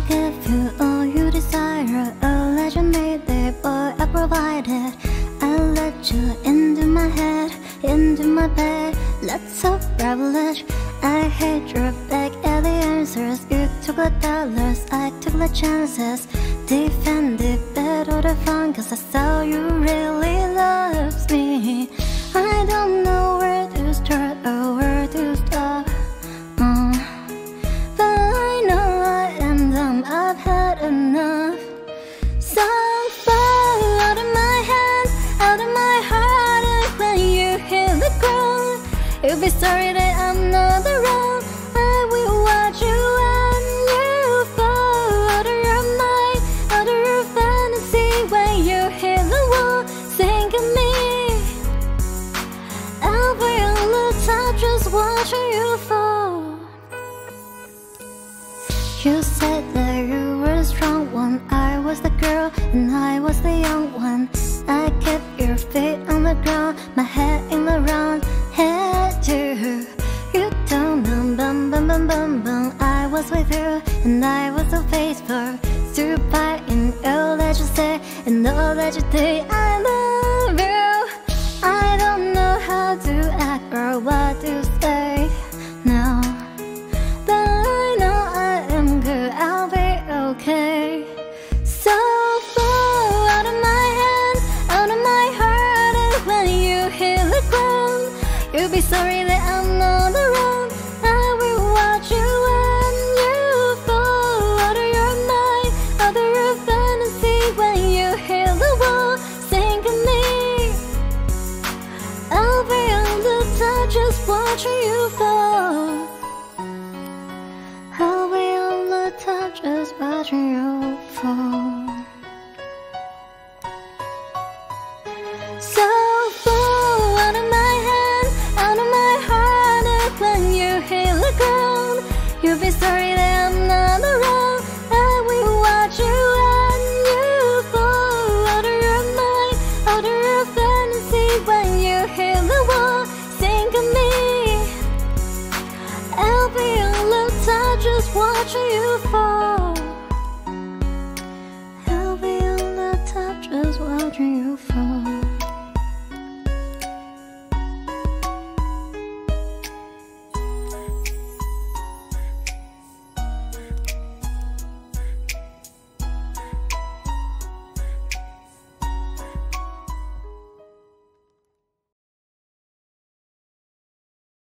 I give you all you desire A legend made there, boy, I provided. I let you into my head, into my bed. Lots of privilege I hate your back at the answers. You took the dollars, I took the chances. Defended better the fun Cause I saw you really love. Be sorry that I'm not around. I will watch you when you fall out of your mind, out of your fantasy. When you hit the wall, think of me. I'll be the top, just watching you fall. You said that you were the strong one. I was the girl and I was the was with you and I was so faithful. Stood by in all that you say and all that you did. I love you. I don't know how to act or what to say now. But I know I am good, I'll be okay. So far out of my hands, out of my heart, and when you hit the ground, you'll be sorry that I'm not watching you fall. I'll be on the top, just watching you fall. So fall out of my hands, out of my heart, and when you hit the ground, you'll be sorry that I'm watching you fall.